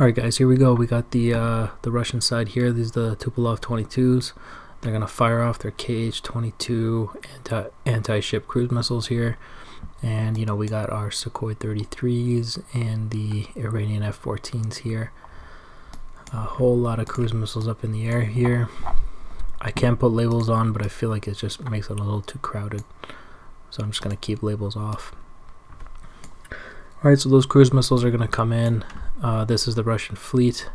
Alright guys, here we go. We got the uh, the Russian side here. These are the Tupolev 22s. They're going to fire off their KH-22 anti, anti-ship cruise missiles here. And, you know, we got our Sukhoi 33s and the Iranian F-14s here. A whole lot of cruise missiles up in the air here. I can put labels on, but I feel like it just makes it a little too crowded. So I'm just going to keep labels off. Alright, so those cruise missiles are going to come in. Uh, this is the Russian fleet.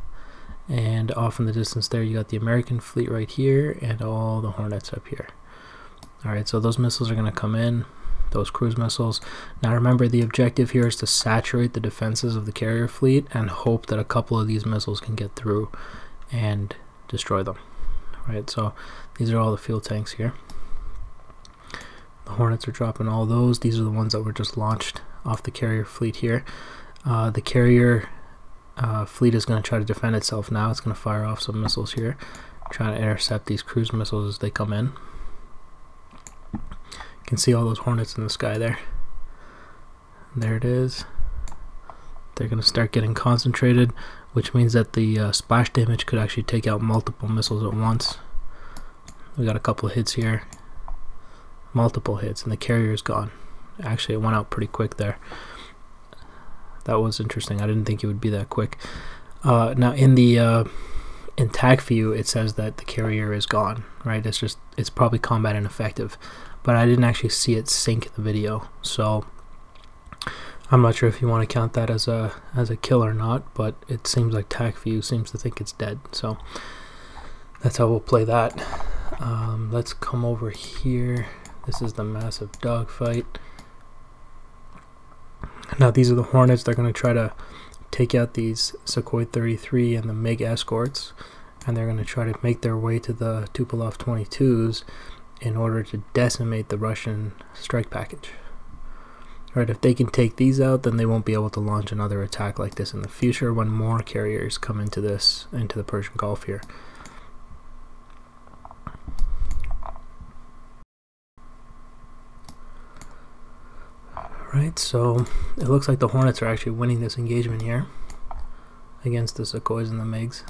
And off in the distance there, you got the American fleet right here and all the Hornets up here. Alright, so those missiles are going to come in, those cruise missiles. Now remember, the objective here is to saturate the defenses of the carrier fleet and hope that a couple of these missiles can get through and destroy them. Alright, so these are all the fuel tanks here. The Hornets are dropping all those. These are the ones that were just launched off the carrier fleet here. Uh, the carrier uh, fleet is going to try to defend itself now. It's going to fire off some missiles here, trying to intercept these cruise missiles as they come in. You can see all those hornets in the sky there. there it is. They're going to start getting concentrated, which means that the uh, splash damage could actually take out multiple missiles at once. We got a couple hits here. Multiple hits, and the carrier is gone. Actually, it went out pretty quick there. That was interesting. I didn't think it would be that quick. Uh, now, in the uh, in Tacview, it says that the carrier is gone. Right? It's just it's probably combat ineffective, but I didn't actually see it sink the video. So I'm not sure if you want to count that as a as a kill or not. But it seems like Tacview seems to think it's dead. So that's how we'll play that. Um, let's come over here. This is the massive dogfight. Now these are the Hornets. They're going to try to take out these Sukhoi 33 and the MiG escorts, and they're going to try to make their way to the Tupolev 22s in order to decimate the Russian strike package. Right, if they can take these out, then they won't be able to launch another attack like this in the future when more carriers come into this into the Persian Gulf here. Right, so it looks like the Hornets are actually winning this engagement here against the Sukhois and the MiGs.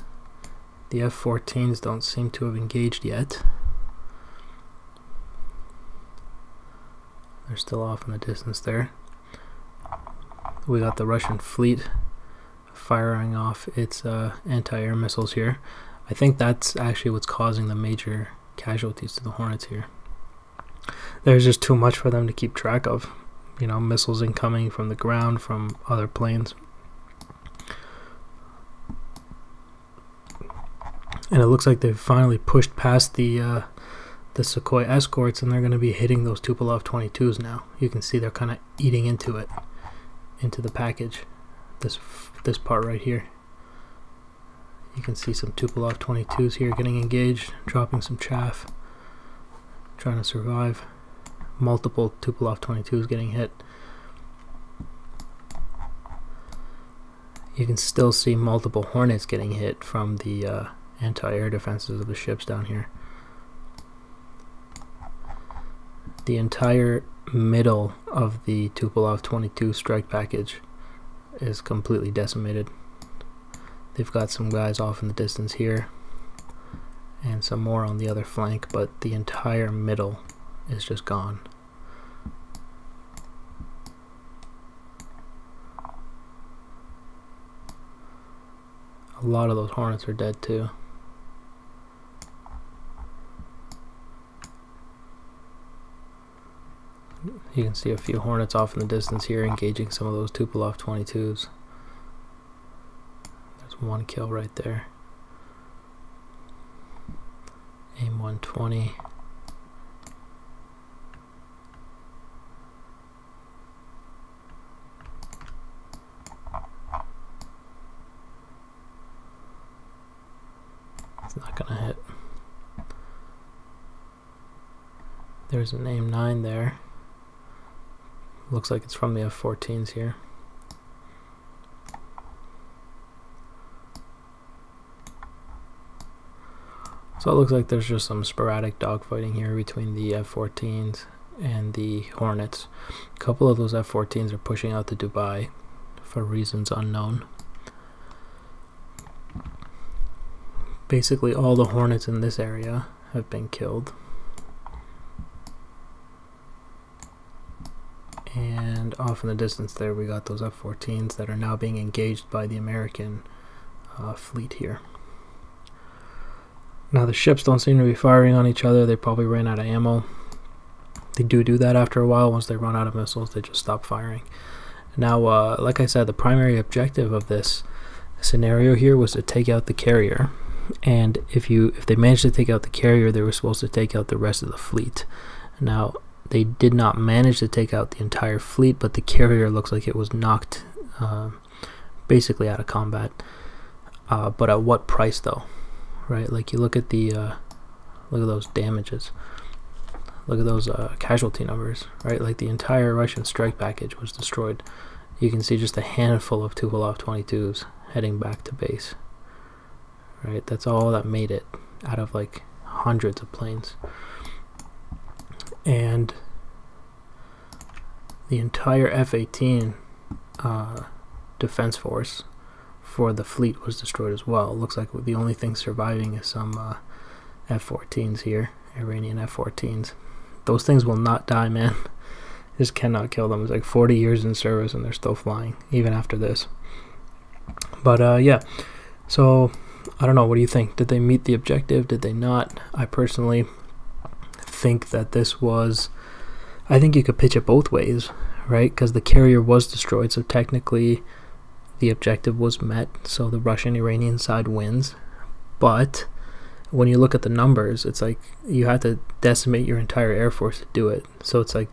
The F-14s don't seem to have engaged yet. They're still off in the distance there. We got the Russian fleet firing off its uh, anti-air missiles here. I think that's actually what's causing the major casualties to the Hornets here. There's just too much for them to keep track of you know, missiles incoming from the ground from other planes. And it looks like they've finally pushed past the uh, the Sukhoi escorts and they're going to be hitting those Tupolev 22s now. You can see they're kind of eating into it, into the package. This this part right here. You can see some Tupolev 22s here getting engaged, dropping some chaff, trying to survive multiple Tupolev 22s getting hit. You can still see multiple Hornets getting hit from the uh, anti-air defenses of the ships down here. The entire middle of the Tupolev 22 strike package is completely decimated. They've got some guys off in the distance here and some more on the other flank, but the entire middle is just gone. A lot of those hornets are dead too. You can see a few hornets off in the distance here engaging some of those Tupolev 22s. There's one kill right there. AIM 120. Not gonna hit. There's an AIM 9 there. Looks like it's from the F-14s here. So it looks like there's just some sporadic dogfighting here between the F-14s and the Hornets. A couple of those F-14s are pushing out to Dubai for reasons unknown. Basically all the hornets in this area have been killed. And off in the distance there we got those F-14s that are now being engaged by the American uh, fleet here. Now the ships don't seem to be firing on each other. They probably ran out of ammo. They do do that after a while. Once they run out of missiles, they just stop firing. Now, uh, like I said, the primary objective of this scenario here was to take out the carrier. And if you if they managed to take out the carrier, they were supposed to take out the rest of the fleet. Now, they did not manage to take out the entire fleet, but the carrier looks like it was knocked uh, basically out of combat. Uh, but at what price, though? Right? Like you look at the uh, look at those damages. Look at those uh, casualty numbers, right? Like the entire Russian strike package was destroyed. You can see just a handful of Tupolev 22s heading back to base. Right? That's all that made it out of like hundreds of planes. And the entire F-18 uh, defense force for the fleet was destroyed as well. It looks like the only thing surviving is some uh, F-14s here, Iranian F-14s those things will not die, man. Just cannot kill them. It's like 40 years in service and they're still flying, even after this. But uh, yeah, so I don't know. What do you think? Did they meet the objective? Did they not? I personally think that this was. I think you could pitch it both ways, right? Because the carrier was destroyed, so technically the objective was met, so the Russian Iranian side wins. But when you look at the numbers, it's like you have to decimate your entire air force to do it. So it's like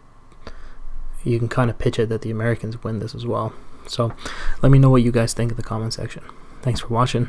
you can kind of pitch it that the Americans win this as well. So let me know what you guys think in the comment section. Thanks for watching.